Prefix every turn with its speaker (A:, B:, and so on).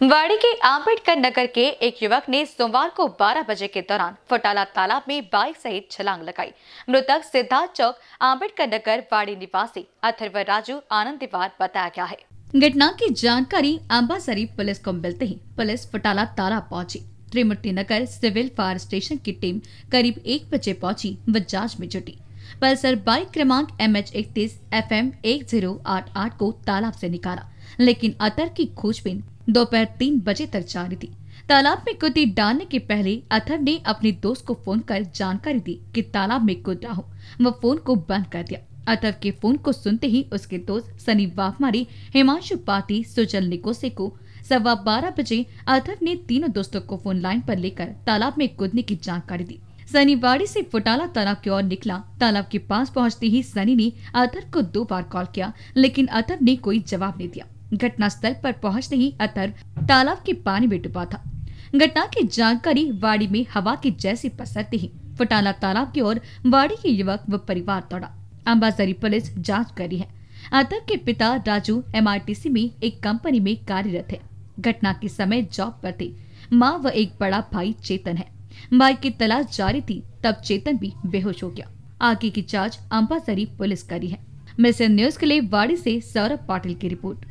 A: वाड़ी के आम्बेडकर नगर के एक युवक ने सोमवार को 12 बजे के दौरान फटाला तालाब में बाइक सहित छलांग लगाई। मृतक सिद्धार्थ चौक आम्बेडकर नगर, वाड़ी निवासी अथर्व राजू आनंद तिवार बताया गया है। घटना की जानकारी अम्बासरी पुलिस को मिलते ही पुलिस फटाला तालाब पहुँची। Trimurti Nagar civil fire station की टीम करीब एक बजे पहुँची व जाँच में जुटी। पल्सर बाइक क्रमांक एम एच इकतीस एफ़ एम एक ज़ीरो आठ आठ को तालाब से निकाला, लेकिन अतर की खोजबीन दोपहर तीन बजे तक जारी थी। तालाब में कुदी डालने के पहले अथर ने अपने दोस्त को फ़ोन कर जानकारी दी कि तालाब में कूद रहा हूँ। वह फ़ोन को बंद कर दिया। अतर के फ़ोन को सुनते ही उसके दोस्त सनी वाफमारी, हिमांशु पाती सुजल निकोसे को सवा बारह बजे अथर ने तीनों दोस्तों को फ़ोन लाइन पर लेकर तालाब में कूदने की जानकारी दी। सनी वाड़ी से फुटाला तालाब की ओर निकला। तालाब के पास पहुँचते ही सनी ने अतर को दो बार कॉल किया, लेकिन अतर ने कोई जवाब नहीं दिया। घटना स्थल पर पहुँचते ही अतर तालाब के पानी में डूबा था। घटना की जानकारी वाड़ी में हवा के जैसी पसरते ही फुटाला तालाब की ओर वाड़ी के युवक व परिवार दौड़ा। अम्बाजरी पुलिस जाँच कर रही है। अतर के पिता राजू एमआरटीसी में एक कंपनी में कार्यरत है। घटना के समय जॉब पर थे। माँ व एक बड़ा भाई चेतन है। भाई की तलाश जारी थी, तब चेतन भी बेहोश हो गया। आगे की जाँच अम्बासरी पुलिस करी है। मिशन न्यूज़ के लिए वाड़ी से सौरभ पाटिल की रिपोर्ट।